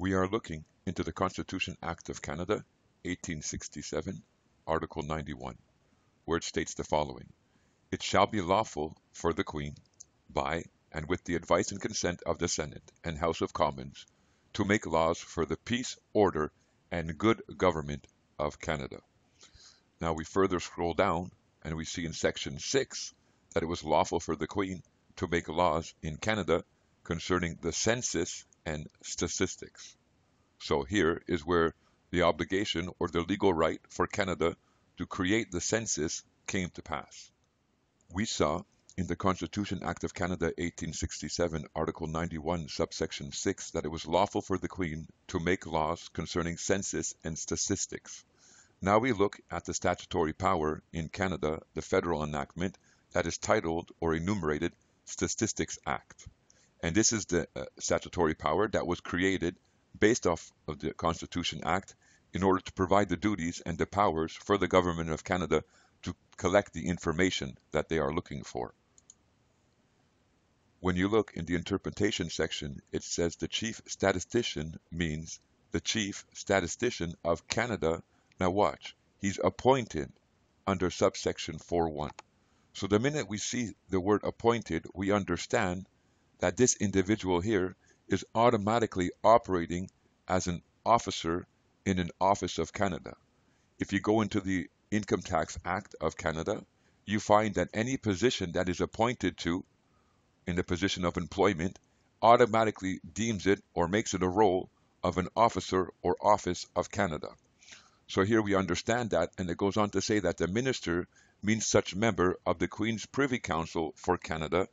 We are looking into the Constitution Act of Canada, 1867, Article 91, where it states the following It shall be lawful for the Queen, by and with the advice and consent of the Senate and House of Commons, to make laws for the peace, order, and good government of Canada. Now we further scroll down and we see in section 6 that it was lawful for the Queen to make laws in Canada concerning the census and statistics. So here is where the obligation or the legal right for Canada to create the census came to pass. We saw in the Constitution Act of Canada 1867, Article 91, subsection 6, that it was lawful for the Queen to make laws concerning census and statistics. Now we look at the statutory power in Canada, the federal enactment that is titled or enumerated Statistics Act. And this is the uh, statutory power that was created based off of the Constitution Act in order to provide the duties and the powers for the government of Canada to collect the information that they are looking for. When you look in the interpretation section, it says the chief statistician means the chief statistician of Canada now watch, he's appointed under subsection 4.1. So the minute we see the word appointed, we understand that this individual here is automatically operating as an officer in an office of Canada. If you go into the Income Tax Act of Canada, you find that any position that is appointed to in the position of employment automatically deems it or makes it a role of an officer or office of Canada. So here we understand that, and it goes on to say that the minister means such member of the Queen's Privy Council for Canada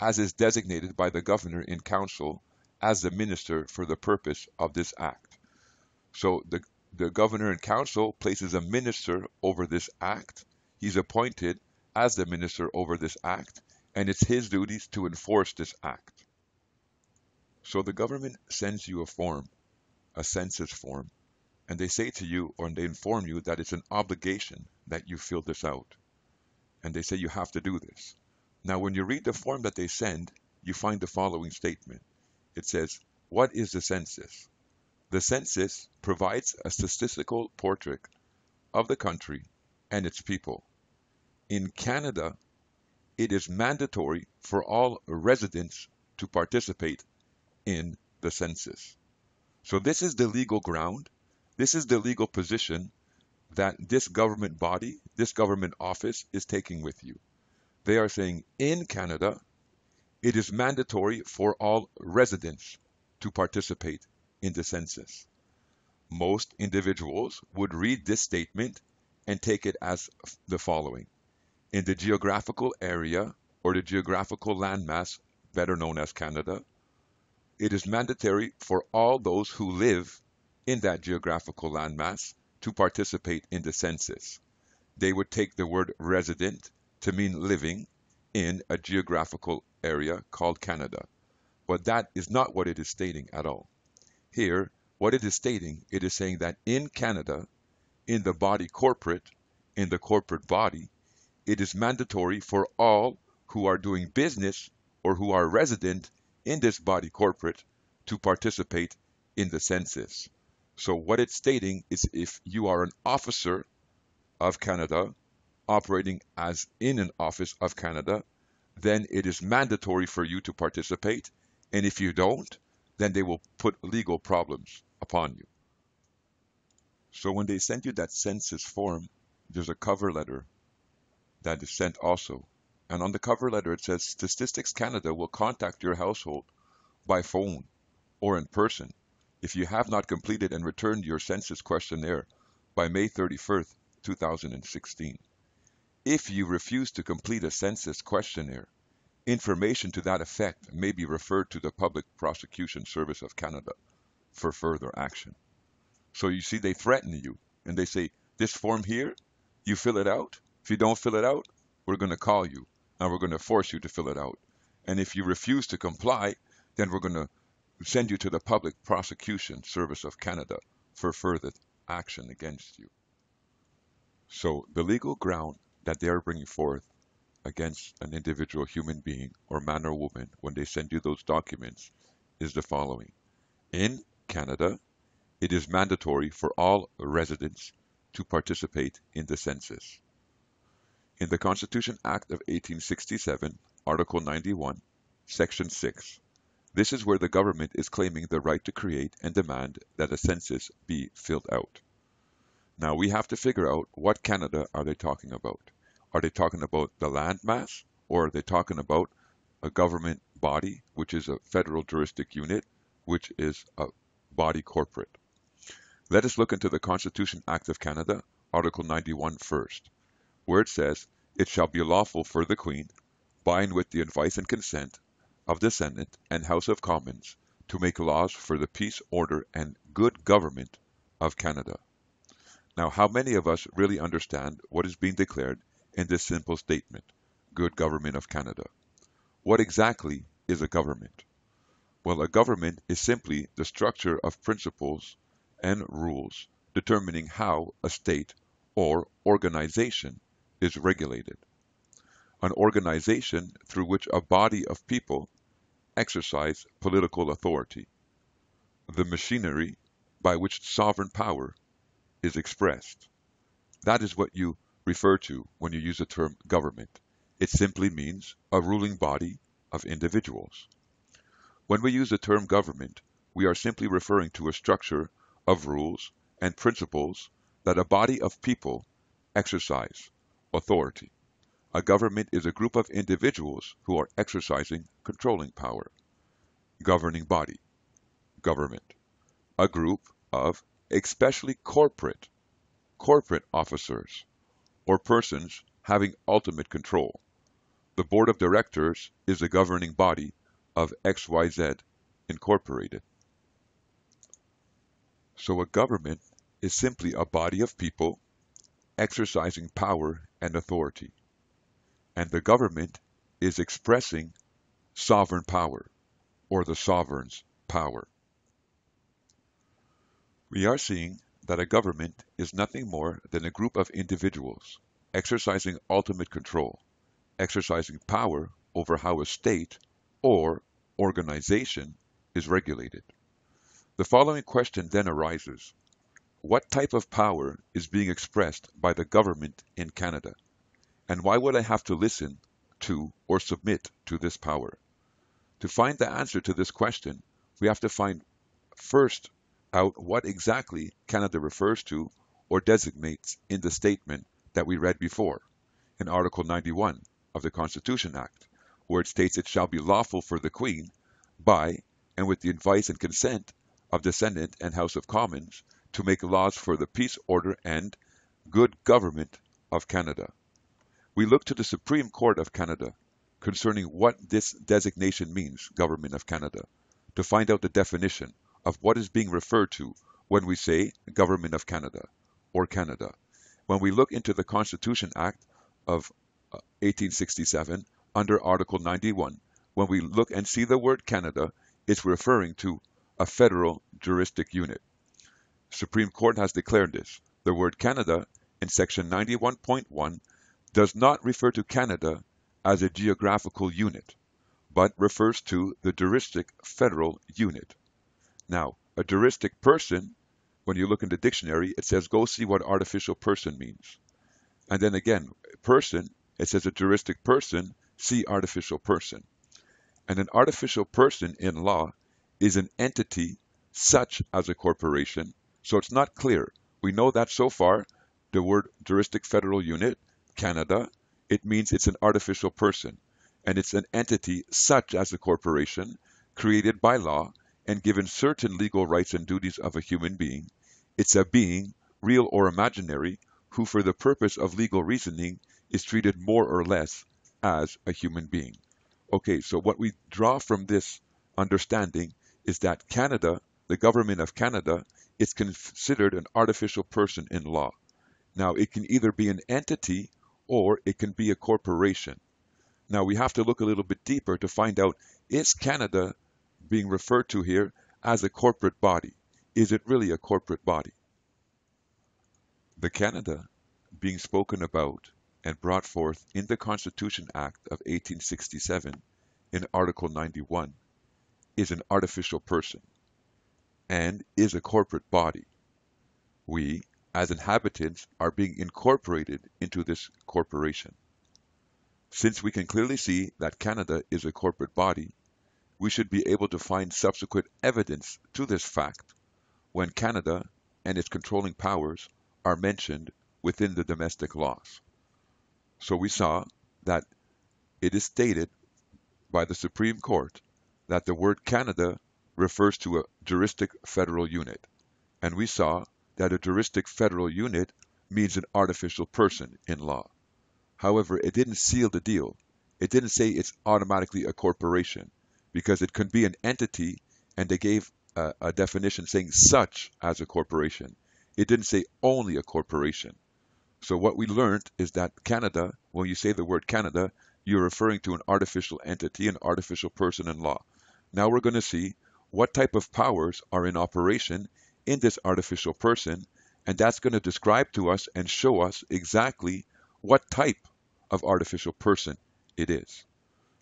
as is designated by the governor in council as the minister for the purpose of this act. So the, the governor in council places a minister over this act. He's appointed as the minister over this act, and it's his duties to enforce this act. So the government sends you a form, a census form, and they say to you or they inform you that it's an obligation that you fill this out. And they say you have to do this. Now, when you read the form that they send, you find the following statement. It says, What is the census? The census provides a statistical portrait of the country and its people. In Canada, it is mandatory for all residents to participate in the census. So this is the legal ground this is the legal position that this government body, this government office is taking with you. They are saying in Canada, it is mandatory for all residents to participate in the census. Most individuals would read this statement and take it as the following. In the geographical area or the geographical landmass, better known as Canada, it is mandatory for all those who live in that geographical landmass to participate in the census. They would take the word resident to mean living in a geographical area called Canada. But that is not what it is stating at all. Here, what it is stating, it is saying that in Canada, in the body corporate, in the corporate body, it is mandatory for all who are doing business or who are resident in this body corporate to participate in the census. So what it's stating is if you are an officer of Canada operating as in an office of Canada, then it is mandatory for you to participate. And if you don't, then they will put legal problems upon you. So when they send you that census form, there's a cover letter that is sent also. And on the cover letter, it says Statistics Canada will contact your household by phone or in person if you have not completed and returned your census questionnaire by May 31st, 2016. If you refuse to complete a census questionnaire, information to that effect may be referred to the Public Prosecution Service of Canada for further action. So you see, they threaten you and they say, This form here, you fill it out. If you don't fill it out, we're going to call you and we're going to force you to fill it out. And if you refuse to comply, then we're going to send you to the Public Prosecution Service of Canada for further action against you. So the legal ground that they are bringing forth against an individual human being or man or woman when they send you those documents is the following. In Canada, it is mandatory for all residents to participate in the census. In the Constitution Act of 1867, Article 91, Section 6, this is where the government is claiming the right to create and demand that a census be filled out. Now we have to figure out what Canada are they talking about. Are they talking about the landmass or are they talking about a government body, which is a federal juristic unit, which is a body corporate? Let us look into the Constitution Act of Canada, Article 91 first, where it says, It shall be lawful for the Queen, by and with the advice and consent of the Senate and House of Commons, to make laws for the peace, order, and good government of Canada. Now, how many of us really understand what is being declared in this simple statement, good government of Canada? What exactly is a government? Well, a government is simply the structure of principles and rules determining how a state or organization is regulated. An organization through which a body of people exercise political authority. The machinery by which sovereign power is expressed. That is what you refer to when you use the term government. It simply means a ruling body of individuals. When we use the term government, we are simply referring to a structure of rules and principles that a body of people exercise authority. A government is a group of individuals who are exercising controlling power. Governing body, government. A group of especially corporate, corporate officers or persons having ultimate control. The board of directors is the governing body of XYZ Incorporated. So a government is simply a body of people exercising power and authority. And the government is expressing sovereign power or the sovereign's power. We are seeing that a government is nothing more than a group of individuals exercising ultimate control, exercising power over how a state or organization is regulated. The following question then arises. What type of power is being expressed by the government in Canada? And why would I have to listen to or submit to this power? To find the answer to this question, we have to find first out what exactly Canada refers to or designates in the statement that we read before, in Article 91 of the Constitution Act, where it states it shall be lawful for the Queen, by and with the advice and consent of the Senate and House of Commons to make laws for the peace, order, and good government of Canada. We look to the Supreme Court of Canada concerning what this designation means, Government of Canada, to find out the definition of what is being referred to when we say Government of Canada or Canada. When we look into the Constitution Act of 1867 uh, under Article 91, when we look and see the word Canada, it's referring to a federal juristic unit. Supreme Court has declared this. The word Canada in section 91.1 does not refer to Canada as a geographical unit, but refers to the juristic federal unit. Now, a juristic person, when you look in the dictionary, it says go see what artificial person means. And then again, person, it says a juristic person, see artificial person. And an artificial person in law is an entity such as a corporation. So it's not clear. We know that so far, the word juristic federal unit, Canada, it means it's an artificial person. And it's an entity such as a corporation created by law and given certain legal rights and duties of a human being. It's a being, real or imaginary, who for the purpose of legal reasoning is treated more or less as a human being. Okay, so what we draw from this understanding is that Canada, the government of Canada, is considered an artificial person in law. Now, it can either be an entity or it can be a corporation. Now, we have to look a little bit deeper to find out is Canada being referred to here as a corporate body? Is it really a corporate body? The Canada being spoken about and brought forth in the Constitution Act of 1867 in Article 91 is an artificial person. and is a corporate body. We, as inhabitants, are being incorporated into this corporation. Since we can clearly see that Canada is a corporate body, we should be able to find subsequent evidence to this fact when Canada and its controlling powers are mentioned within the domestic laws. So we saw that it is stated by the Supreme Court that the word Canada refers to a juristic federal unit. And we saw that a juristic federal unit means an artificial person in law. However, it didn't seal the deal. It didn't say it's automatically a corporation because it could be an entity and they gave a, a definition saying such as a corporation. It didn't say only a corporation. So what we learned is that Canada, when you say the word Canada, you're referring to an artificial entity, an artificial person in law. Now we're going to see what type of powers are in operation in this artificial person, and that's going to describe to us and show us exactly what type of artificial person it is.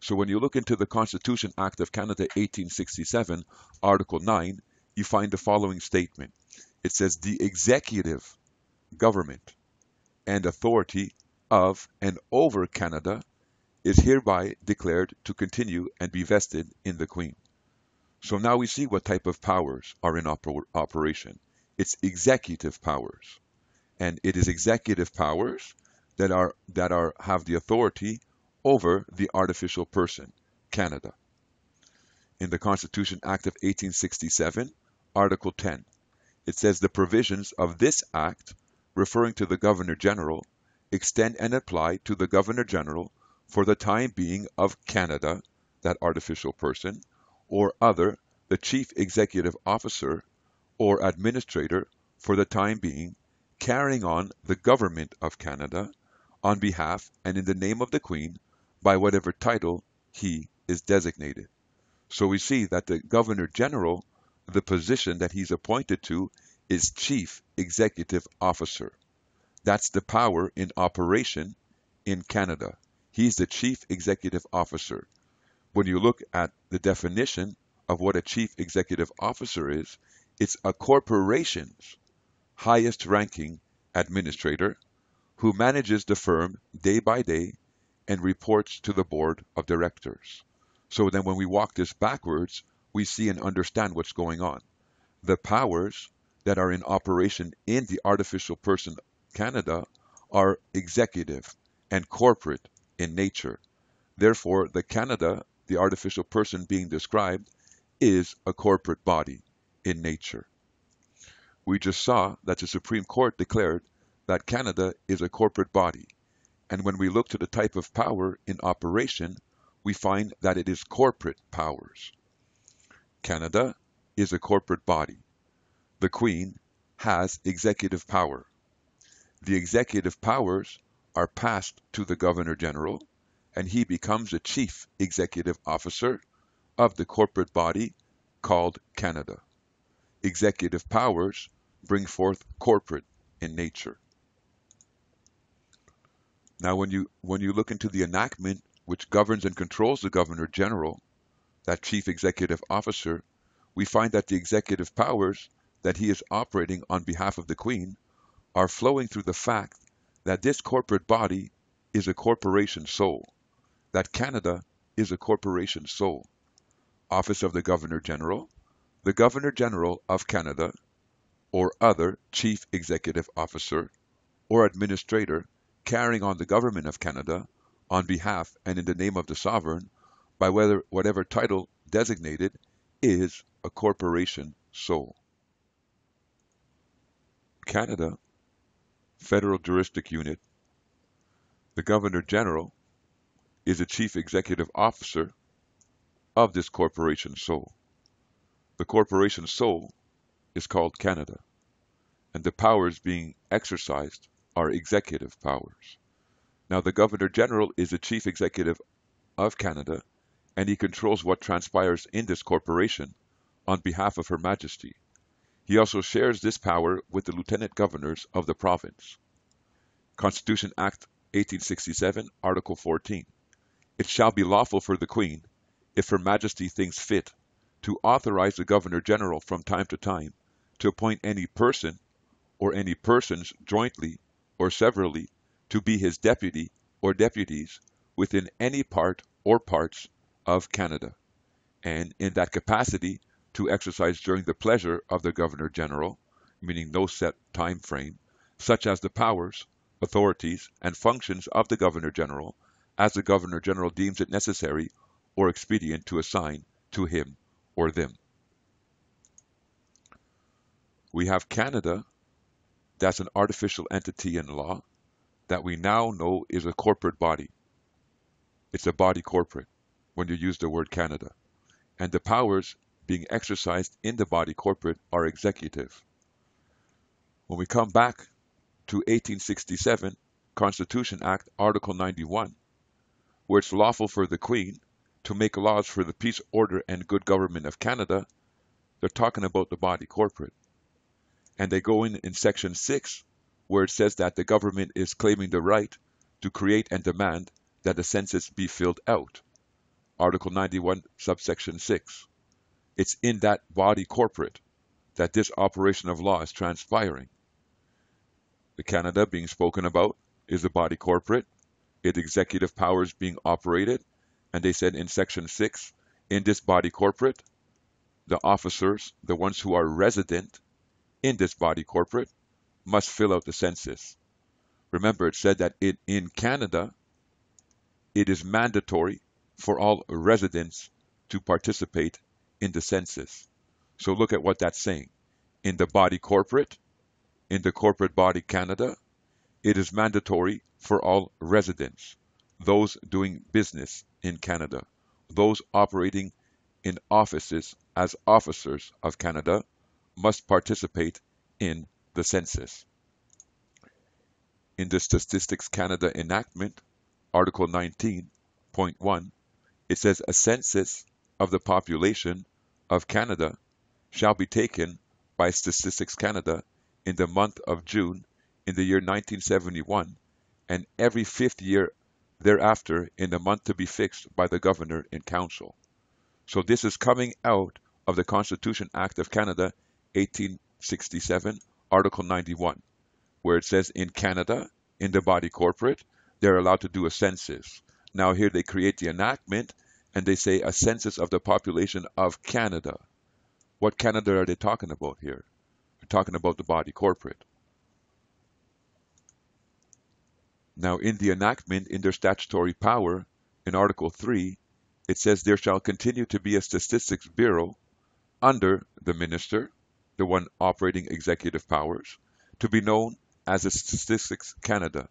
So when you look into the Constitution Act of Canada 1867, Article 9, you find the following statement. It says the executive government and authority of and over Canada is hereby declared to continue and be vested in the Queen. So now we see what type of powers are in oper operation. It's executive powers. And it is executive powers that are that are have the authority over the artificial person, Canada. In the Constitution Act of 1867, Article 10, it says the provisions of this act referring to the Governor General extend and apply to the Governor General for the time being of Canada, that artificial person, or other, the Chief Executive Officer or Administrator for the time being, carrying on the Government of Canada on behalf and in the name of the Queen by whatever title he is designated. So we see that the Governor General, the position that he's appointed to, is Chief Executive Officer. That's the power in operation in Canada. He's the Chief Executive Officer. When you look at the definition of what a Chief Executive Officer is, it's a corporation's highest ranking administrator who manages the firm day by day and reports to the board of directors. So then when we walk this backwards, we see and understand what's going on. The powers that are in operation in the artificial person Canada are executive and corporate in nature. Therefore, the Canada, the artificial person being described, is a corporate body in nature. We just saw that the Supreme Court declared that Canada is a corporate body, and when we look to the type of power in operation, we find that it is corporate powers. Canada is a corporate body the Queen has executive power. The executive powers are passed to the Governor General, and he becomes the Chief Executive Officer of the corporate body called Canada. Executive powers bring forth corporate in nature. Now, when you when you look into the enactment which governs and controls the Governor General, that Chief Executive Officer, we find that the executive powers that he is operating on behalf of the Queen are flowing through the fact that this corporate body is a corporation sole, that Canada is a corporation sole. Office of the Governor General, the Governor General of Canada, or other Chief Executive Officer or Administrator carrying on the Government of Canada on behalf and in the name of the Sovereign by whether, whatever title designated is a corporation sole. Canada, Federal Juristic Unit, the Governor General is the Chief Executive Officer of this corporation sole. The corporation sole is called Canada, and the powers being exercised are executive powers. Now, the Governor General is the Chief Executive of Canada, and he controls what transpires in this corporation on behalf of Her Majesty. He also shares this power with the lieutenant governors of the province. Constitution Act 1867, Article 14. It shall be lawful for the Queen, if Her Majesty thinks fit, to authorize the Governor General from time to time to appoint any person or any persons jointly or severally to be his deputy or deputies within any part or parts of Canada, and in that capacity to exercise during the pleasure of the Governor General, meaning no set time frame, such as the powers, authorities, and functions of the Governor General as the Governor General deems it necessary or expedient to assign to him or them. We have Canada, that's an artificial entity in law that we now know is a corporate body. It's a body corporate when you use the word Canada. And the powers being exercised in the body corporate are executive. When we come back to 1867 Constitution Act, Article 91, where it's lawful for the Queen to make laws for the peace, order, and good government of Canada, they're talking about the body corporate. And they go in in Section 6, where it says that the government is claiming the right to create and demand that the census be filled out. Article 91, subsection 6. It's in that body corporate that this operation of law is transpiring. The Canada being spoken about is the body corporate, its executive powers being operated, and they said in section 6, in this body corporate, the officers, the ones who are resident in this body corporate, must fill out the census. Remember, it said that it, in Canada, it is mandatory for all residents to participate in the census. So look at what that's saying. In the body corporate, in the corporate body Canada, it is mandatory for all residents, those doing business in Canada, those operating in offices as officers of Canada must participate in the census. In the Statistics Canada enactment, Article 19.1, it says a census of the population of Canada shall be taken by Statistics Canada in the month of June in the year 1971 and every fifth year thereafter in the month to be fixed by the Governor in Council. So this is coming out of the Constitution Act of Canada 1867, Article 91, where it says in Canada, in the body corporate, they're allowed to do a census. Now here they create the enactment and they say a census of the population of Canada. What Canada are they talking about here? They're talking about the body corporate. Now, in the enactment, in their statutory power, in Article 3, it says there shall continue to be a statistics bureau under the minister, the one operating executive powers, to be known as the Statistics Canada,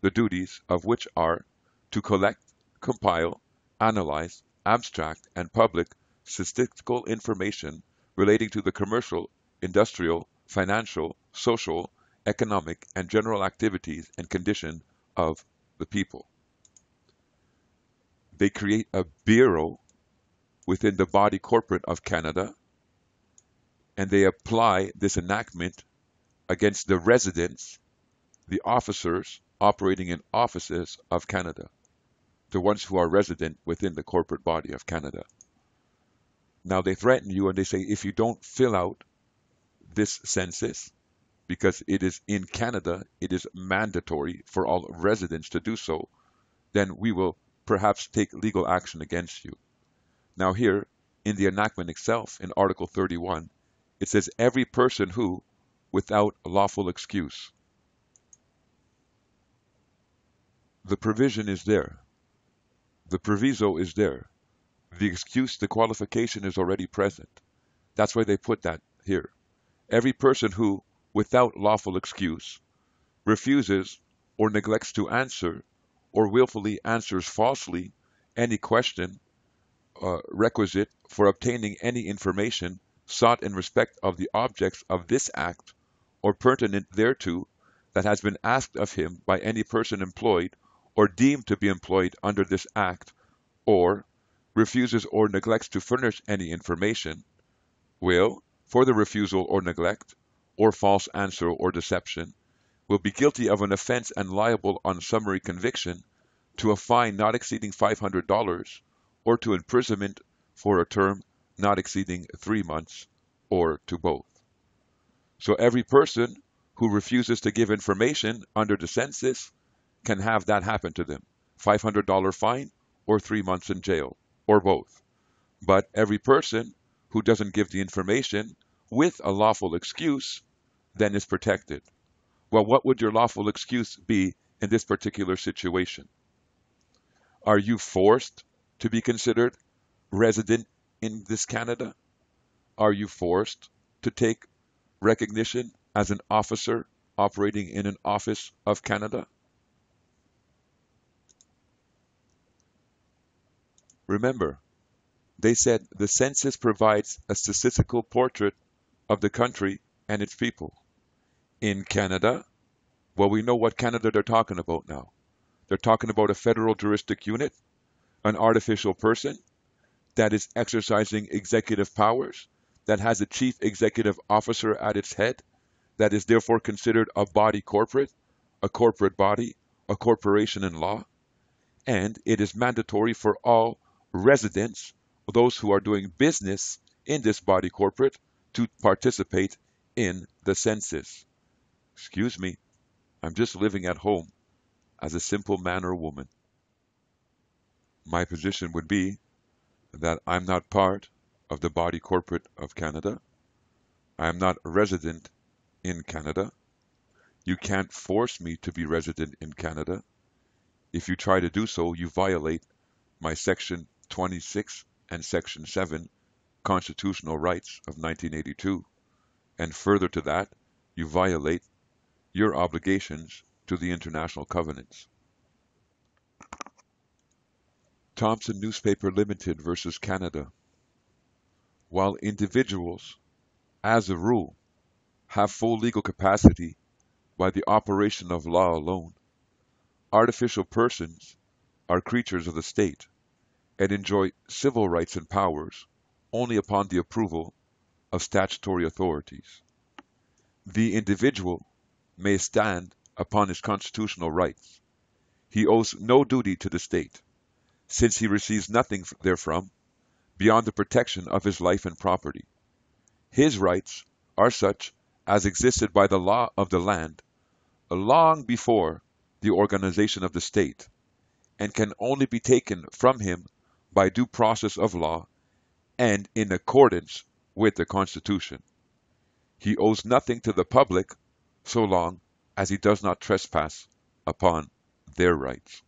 the duties of which are to collect, compile, analyze, abstract, and public statistical information relating to the commercial, industrial, financial, social, economic, and general activities and condition of the people. They create a bureau within the body corporate of Canada and they apply this enactment against the residents, the officers operating in offices of Canada, the ones who are resident within the corporate body of Canada. Now they threaten you and they say if you don't fill out this census, because it is in Canada, it is mandatory for all residents to do so, then we will perhaps take legal action against you. Now, here in the enactment itself, in Article 31, it says every person who, without lawful excuse, the provision is there, the proviso is there, the excuse, the qualification is already present. That's why they put that here. Every person who, without lawful excuse, refuses or neglects to answer, or willfully answers falsely any question uh, requisite for obtaining any information sought in respect of the objects of this act or pertinent thereto that has been asked of him by any person employed or deemed to be employed under this act, or refuses or neglects to furnish any information, will, for the refusal or neglect, or false answer or deception, will be guilty of an offense and liable on summary conviction to a fine not exceeding $500 or to imprisonment for a term not exceeding three months, or to both. So every person who refuses to give information under the census can have that happen to them. $500 fine or three months in jail, or both. But every person who doesn't give the information with a lawful excuse then is protected. Well, what would your lawful excuse be in this particular situation? Are you forced to be considered resident in this Canada? Are you forced to take recognition as an officer operating in an office of Canada? Remember, they said the census provides a statistical portrait of the country and its people. In Canada, well, we know what Canada they're talking about now. They're talking about a federal juristic unit, an artificial person that is exercising executive powers, that has a chief executive officer at its head, that is therefore considered a body corporate, a corporate body, a corporation in law, and it is mandatory for all residents, those who are doing business in this body corporate, to participate in the census. Excuse me, I'm just living at home as a simple man or woman. My position would be that I'm not part of the body corporate of Canada. I am not a resident in Canada. You can't force me to be resident in Canada. If you try to do so, you violate my Section 26 and Section 7 constitutional rights of 1982. And further to that, you violate your obligations to the international covenants. Thomson Newspaper Limited versus Canada. While individuals, as a rule, have full legal capacity by the operation of law alone, artificial persons are creatures of the state and enjoy civil rights and powers only upon the approval of statutory authorities. The individual may stand upon his constitutional rights. He owes no duty to the state, since he receives nothing therefrom beyond the protection of his life and property. His rights are such as existed by the law of the land long before the organization of the state, and can only be taken from him by due process of law and in accordance with the Constitution. He owes nothing to the public so long as he does not trespass upon their rights.